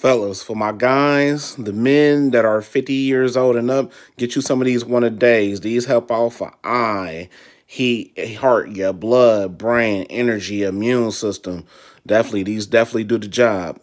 Fellas, for my guys, the men that are 50 years old and up, get you some of these one a days. These help out for eye, heat, heart, your blood, brain, energy, immune system. Definitely, these definitely do the job.